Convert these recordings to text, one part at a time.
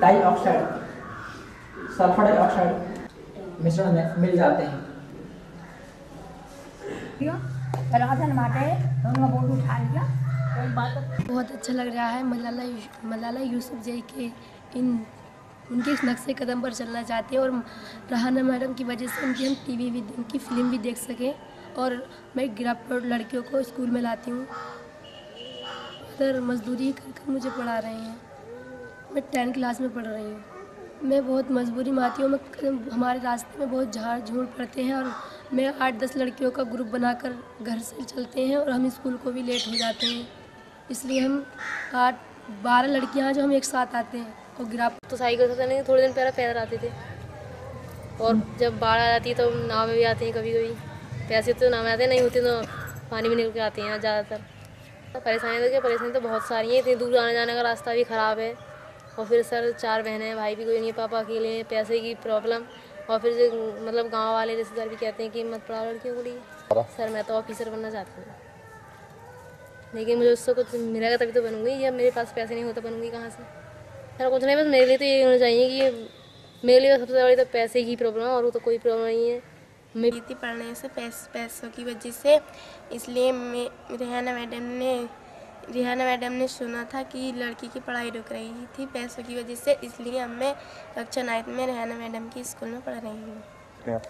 Dioxide sulphur dioxide मिश्रण में मिल जाते हैं। दोनों उठा लिया। बहुत अच्छा लग रहा है मलाला मलाला यूसुफ जई के इन उनके इस नक्शे कदम पर चलना चाहते हैं और रहाना मैडम की वजह से उनकी हम टीवी भी उनकी फ़िल्म भी देख सकें और मैं गिरफ़्तार लड़कियों को स्कूल में लाती हूँ। इधर मजदूरी कर कर मुझे पढ़ा रहे हैं। मैं टेंथ क्लास में पढ़ रही हूँ। मैं बहुत मजबूरी में आती हूँ, मैं हमारे रास्ते में बहुत झाड़ झूड़ पड़ते हैं और मैं आठ दस लड़कियों का ग्रुप बनाकर घर से चलते हैं और हम स्कूल को भी लेट हो जाते हैं। इसलिए हम आठ, बारह लड़कियाँ जो हम एक साथ आते हैं और गिरा तो साइकिल से नहीं थोड़े दिन पहले पैदल आते थे। और जब बाढ़ आ जाती है तो नाव में भी आते हैं कभी कभी पैसे तो नाव में आते नहीं होते तो पानी में निकल के आते हैं ज़्यादातर। परेशानी तो क्या परेशानी तो बहुत सारी हैं, इतनी दूर आने जाने का रास्ता भी ख़राब है। और फिर सर चार बहनें हैं भाई भी कोई नहीं है पापा अकेले हैं पैसे की प्रॉब्लम और फिर जो मतलब गाँव वाले रिश्तेदार भी कहते हैं कि मत पढ़ाओ लड़कियों को लिए सर मैं तो ऑफिसर बनना चाहती हूँ। लेकिन मुझे उससे कुछ मिलेगा तभी तो बनूँगी या मेरे पास पैसे नहीं होते बनूँगी कहाँ से? सर कुछ नहीं बस मेरे लिए तो ये होना चाहिए कि मेरे लिए सबसे बड़ी तो पैसे की प्रॉब्लम है और वो तो कोई प्रॉब्लम नहीं है। मैं थी पढ़ने से पैस, पैसों की वजह से इसलिए मैं रिहाना मैडम ने रिहाना मैडम ने सुना था कि लड़की की पढ़ाई रुक रही थी पैसों की वजह से इसलिए अब मैं कक्षा नाइन्थ में रिहाना मैडम की स्कूल में पढ़ रही हूँ।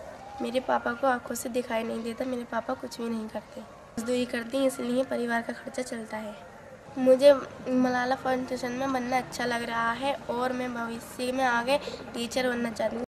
मेरे पापा को आँखों से दिखाई नहीं देता मेरे पापा कुछ भी नहीं करते। मजदूरी करती हैं इसलिए परिवार का खर्चा चलता है। मुझे मलाला फाउंडेशन में बनना अच्छा लग रहा है और मैं भविष्य में आगे टीचर बनना चाहती हूँ।